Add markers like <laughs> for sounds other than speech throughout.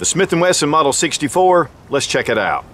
The Smith & Wesson Model 64, let's check it out.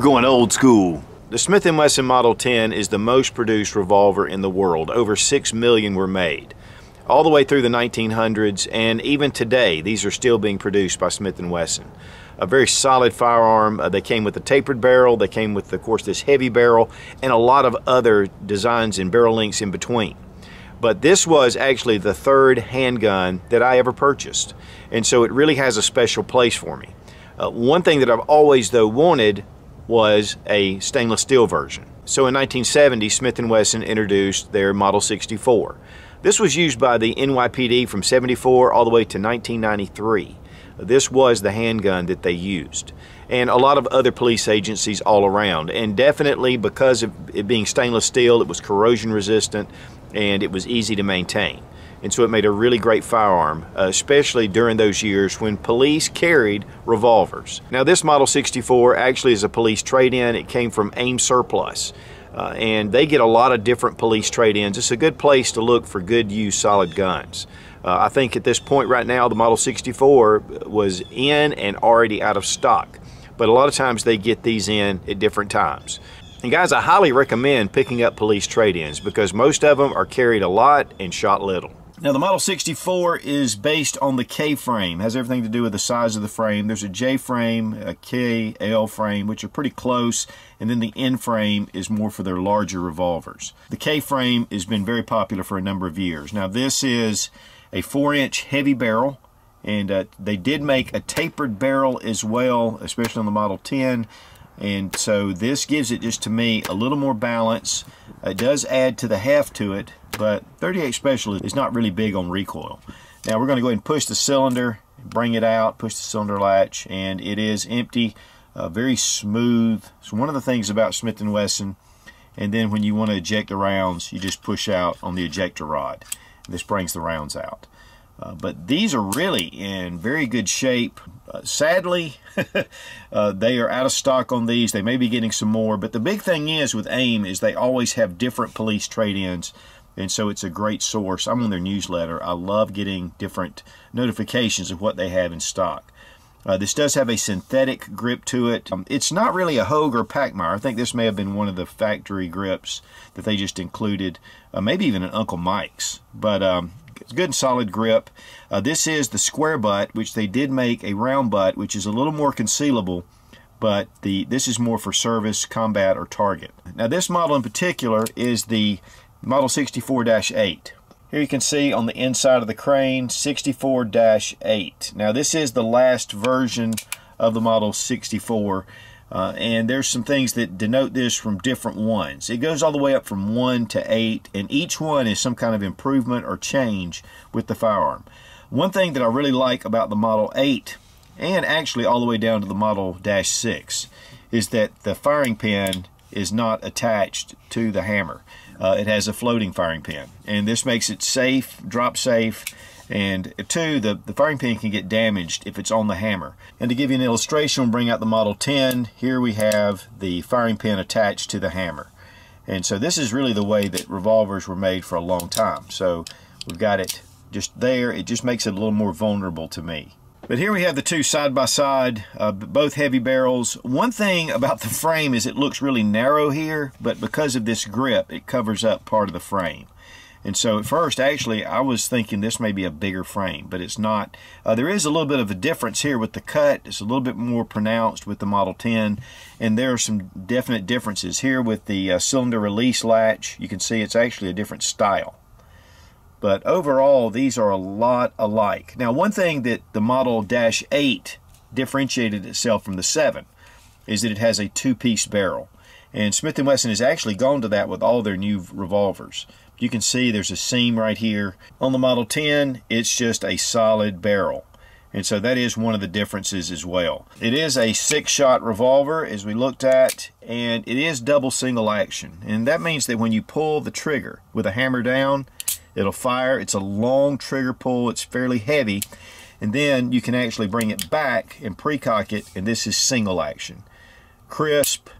We're going old school. The Smith & Wesson Model 10 is the most produced revolver in the world. Over 6 million were made. All the way through the 1900s and even today, these are still being produced by Smith & Wesson. A very solid firearm. Uh, they came with a tapered barrel. They came with, of course, this heavy barrel and a lot of other designs and barrel lengths in between. But this was actually the third handgun that I ever purchased. And so it really has a special place for me. Uh, one thing that I've always, though, wanted was a stainless steel version. So in 1970, Smith & Wesson introduced their Model 64. This was used by the NYPD from 74 all the way to 1993. This was the handgun that they used. And a lot of other police agencies all around. And definitely because of it being stainless steel, it was corrosion resistant and it was easy to maintain and so it made a really great firearm, uh, especially during those years when police carried revolvers. Now this Model 64 actually is a police trade-in. It came from AIM Surplus. Uh, and they get a lot of different police trade-ins. It's a good place to look for good used solid guns. Uh, I think at this point right now the Model 64 was in and already out of stock. But a lot of times they get these in at different times. And guys, I highly recommend picking up police trade-ins because most of them are carried a lot and shot little. Now the Model 64 is based on the K frame. Has everything to do with the size of the frame. There's a J frame, a K, L frame, which are pretty close, and then the N frame is more for their larger revolvers. The K frame has been very popular for a number of years. Now this is a 4-inch heavy barrel, and uh, they did make a tapered barrel as well, especially on the Model 10. And so this gives it just to me a little more balance. It does add to the heft to it, but 38 Special is not really big on recoil. Now we're going to go ahead and push the cylinder, bring it out, push the cylinder latch, and it is empty, uh, very smooth. So one of the things about Smith & Wesson, and then when you want to eject the rounds, you just push out on the ejector rod. This brings the rounds out. Uh, but these are really in very good shape. Uh, sadly, <laughs> uh, they are out of stock on these. They may be getting some more. But the big thing is with AIM is they always have different police trade-ins. And so it's a great source. I'm on their newsletter. I love getting different notifications of what they have in stock. Uh, this does have a synthetic grip to it. Um, it's not really a Hogue or Pachmayr. I think this may have been one of the factory grips that they just included. Uh, maybe even an Uncle Mike's. But um, it's good and solid grip. Uh, this is the square butt, which they did make a round butt, which is a little more concealable, but the this is more for service, combat, or target. Now this model in particular is the Model 64-8. Here you can see on the inside of the crane 64-8. Now this is the last version of the Model 64 uh, and there's some things that denote this from different ones. It goes all the way up from 1 to 8, and each one is some kind of improvement or change with the firearm. One thing that I really like about the Model 8, and actually all the way down to the Model 6, is that the firing pin is not attached to the hammer. Uh, it has a floating firing pin, and this makes it safe, drop safe, and two, the, the firing pin can get damaged if it's on the hammer. And to give you an illustration, we'll bring out the Model 10. Here we have the firing pin attached to the hammer. And so this is really the way that revolvers were made for a long time. So we've got it just there. It just makes it a little more vulnerable to me. But here we have the two side by side, uh, both heavy barrels. One thing about the frame is it looks really narrow here, but because of this grip, it covers up part of the frame. And so at first, actually, I was thinking this may be a bigger frame, but it's not. Uh, there is a little bit of a difference here with the cut. It's a little bit more pronounced with the Model 10, and there are some definite differences. Here with the uh, cylinder release latch, you can see it's actually a different style. But overall, these are a lot alike. Now, one thing that the Model Dash 8 differentiated itself from the 7 is that it has a two-piece barrel. And Smith & Wesson has actually gone to that with all their new revolvers. You can see there's a seam right here. On the Model 10, it's just a solid barrel. And so that is one of the differences as well. It is a six-shot revolver, as we looked at, and it is double single action. And that means that when you pull the trigger with a hammer down, it'll fire. It's a long trigger pull. It's fairly heavy. And then you can actually bring it back and pre-cock it, and this is single action. Crisp,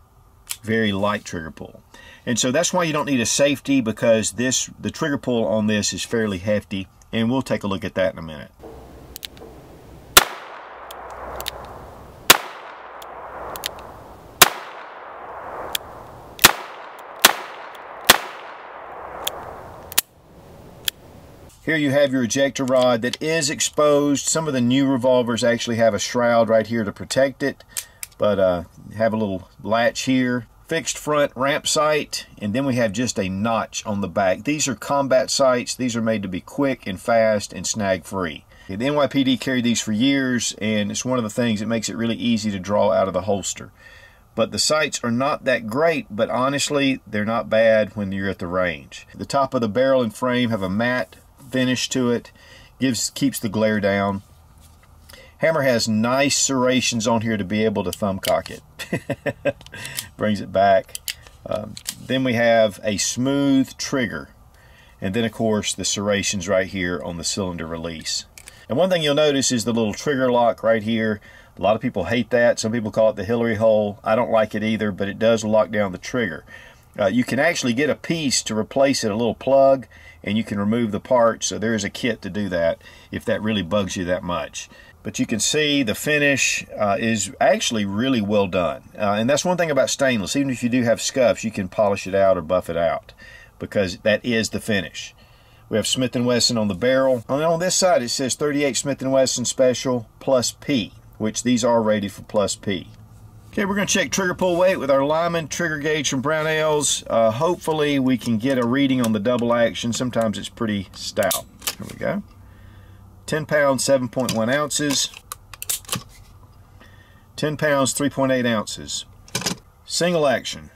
very light trigger pull. And so that's why you don't need a safety because this the trigger pull on this is fairly hefty and we'll take a look at that in a minute. Here you have your ejector rod that is exposed. Some of the new revolvers actually have a shroud right here to protect it, but uh, have a little latch here fixed front ramp sight, and then we have just a notch on the back. These are combat sights. These are made to be quick and fast and snag free. The NYPD carried these for years, and it's one of the things that makes it really easy to draw out of the holster. But the sights are not that great, but honestly, they're not bad when you're at the range. The top of the barrel and frame have a matte finish to it, gives keeps the glare down. Hammer has nice serrations on here to be able to thumb cock it. <laughs> Brings it back. Um, then we have a smooth trigger. And then, of course, the serrations right here on the cylinder release. And one thing you'll notice is the little trigger lock right here. A lot of people hate that. Some people call it the Hillary hole. I don't like it either, but it does lock down the trigger. Uh, you can actually get a piece to replace it, a little plug, and you can remove the part. So there is a kit to do that if that really bugs you that much but you can see the finish uh, is actually really well done. Uh, and that's one thing about stainless. Even if you do have scuffs, you can polish it out or buff it out because that is the finish. We have Smith & Wesson on the barrel. And on this side, it says 38 Smith & Wesson Special plus P, which these are rated for plus P. Okay, we're going to check trigger pull weight with our Lyman trigger gauge from Brownells. Uh, hopefully, we can get a reading on the double action. Sometimes it's pretty stout. Here we go. 10 pounds, 7.1 ounces. 10 pounds, 3.8 ounces. Single action.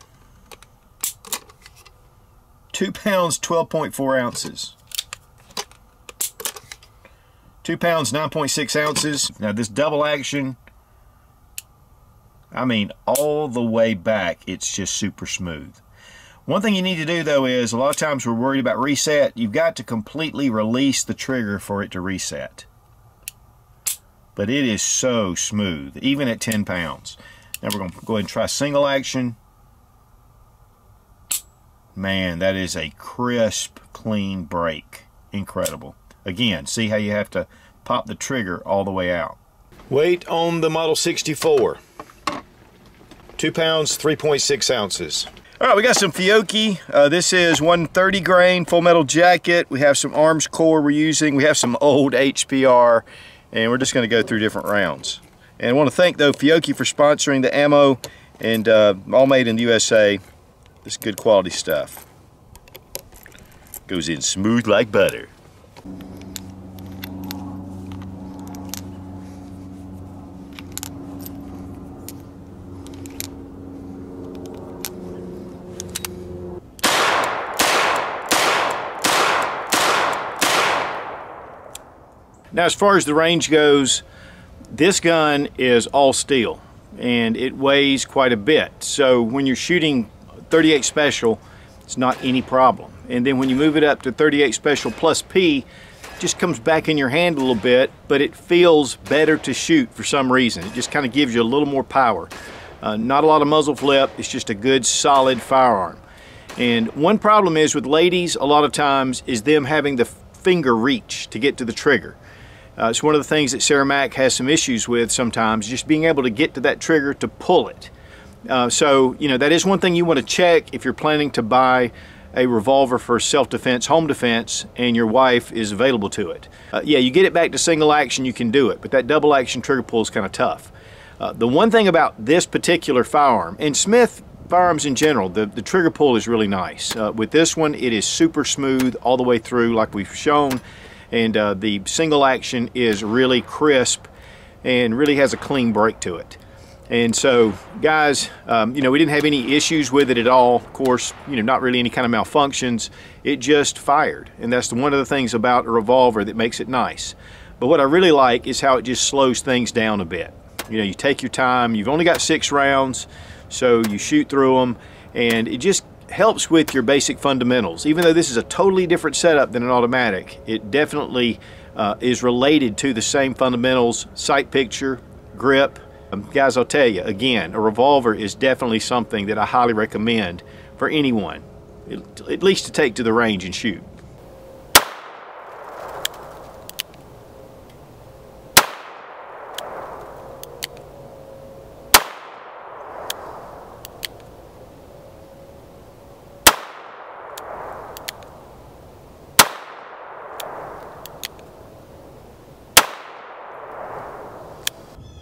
2 pounds, 12.4 ounces. 2 pounds, 9.6 ounces. Now this double action, I mean, all the way back, it's just super smooth. One thing you need to do though is a lot of times we're worried about reset. You've got to completely release the trigger for it to reset. But it is so smooth, even at 10 pounds. Now we're going to go ahead and try single action. Man, that is a crisp, clean break. Incredible. Again, see how you have to pop the trigger all the way out. Weight on the Model 64. 2 pounds, 3.6 ounces. All right, we got some Fiocchi. Uh, this is 130 grain full metal jacket. We have some Armscor we're using. We have some old HPR, and we're just going to go through different rounds. And I want to thank, though, Fiocchi for sponsoring the ammo, and uh, all made in the USA. This good quality stuff. Goes in smooth like butter. Now, as far as the range goes, this gun is all steel and it weighs quite a bit. So when you're shooting 38 special, it's not any problem. And then when you move it up to 38 special plus P, just comes back in your hand a little bit, but it feels better to shoot for some reason. It just kind of gives you a little more power. Uh, not a lot of muzzle flip, it's just a good solid firearm. And one problem is with ladies, a lot of times, is them having the finger reach to get to the trigger. Uh, it's one of the things that Sarah Mac has some issues with sometimes, just being able to get to that trigger to pull it. Uh, so, you know, that is one thing you want to check if you're planning to buy a revolver for self-defense, home defense, and your wife is available to it. Uh, yeah, you get it back to single action, you can do it, but that double action trigger pull is kind of tough. Uh, the one thing about this particular firearm, and Smith firearms in general, the, the trigger pull is really nice. Uh, with this one, it is super smooth all the way through like we've shown, and uh, the single action is really crisp and really has a clean break to it. And so, guys, um, you know, we didn't have any issues with it at all. Of course, you know, not really any kind of malfunctions. It just fired. And that's one of the things about a revolver that makes it nice. But what I really like is how it just slows things down a bit. You know, you take your time. You've only got six rounds, so you shoot through them. And it just helps with your basic fundamentals. Even though this is a totally different setup than an automatic, it definitely uh, is related to the same fundamentals, sight picture, grip, um, guys, I'll tell you, again, a revolver is definitely something that I highly recommend for anyone, at least to take to the range and shoot.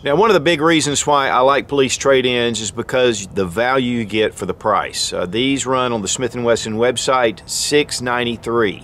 Now, one of the big reasons why I like police trade-ins is because the value you get for the price. Uh, these run on the Smith & Wesson website, 693.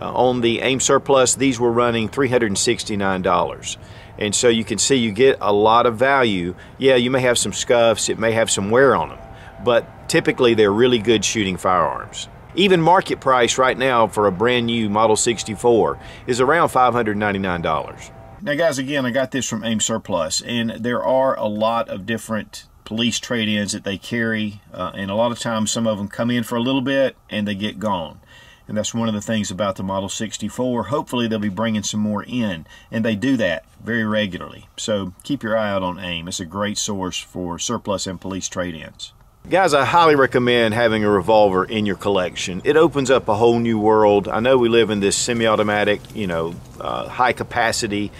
Uh, on the AIM Surplus, these were running $369. And so you can see you get a lot of value. Yeah, you may have some scuffs, it may have some wear on them, but typically they're really good shooting firearms. Even market price right now for a brand new Model 64 is around $599. Now guys, again, I got this from AIM Surplus, and there are a lot of different police trade-ins that they carry, uh, and a lot of times some of them come in for a little bit and they get gone. And that's one of the things about the Model 64. Hopefully they'll be bringing some more in, and they do that very regularly. So keep your eye out on AIM. It's a great source for surplus and police trade-ins. Guys, I highly recommend having a revolver in your collection. It opens up a whole new world. I know we live in this semi-automatic, you know, uh, high capacity,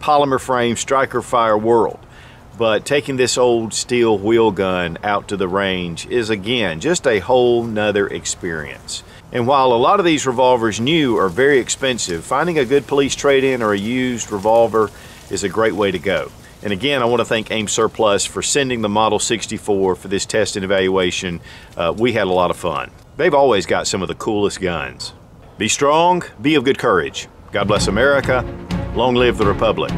polymer frame, striker fire world. But taking this old steel wheel gun out to the range is again, just a whole nother experience. And while a lot of these revolvers new are very expensive, finding a good police trade-in or a used revolver is a great way to go. And again, I want to thank AIM Surplus for sending the Model 64 for this test and evaluation. Uh, we had a lot of fun. They've always got some of the coolest guns. Be strong, be of good courage. God bless America. Long live the Republic.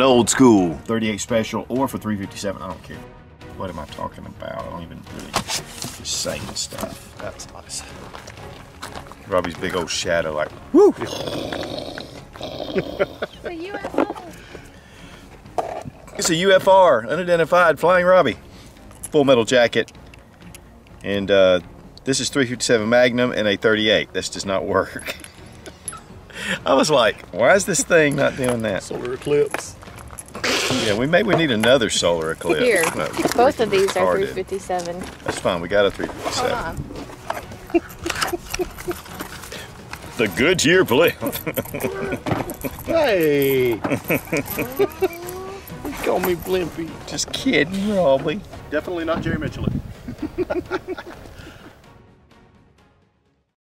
Going old school. 38 special or for 357, I don't care. What am I talking about? I don't even really just saying stuff. That's nice. Robbie's big old shadow like, whoo! <laughs> it's a UFO. It's a UFR, unidentified flying Robbie. Full metal jacket. And uh, this is 357 Magnum and a 38. This does not work. <laughs> I was like, why is this thing not doing that? Solar eclipse. Yeah, we maybe we need another solar eclipse. Here, no, both of these are 357. That's fine. We got a 357. <laughs> the Goodyear blimp. hey. <laughs> Call me Blimpy. Just kidding, Robbie. Definitely not Jerry Mitchell. <laughs>